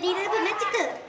リルブマジック。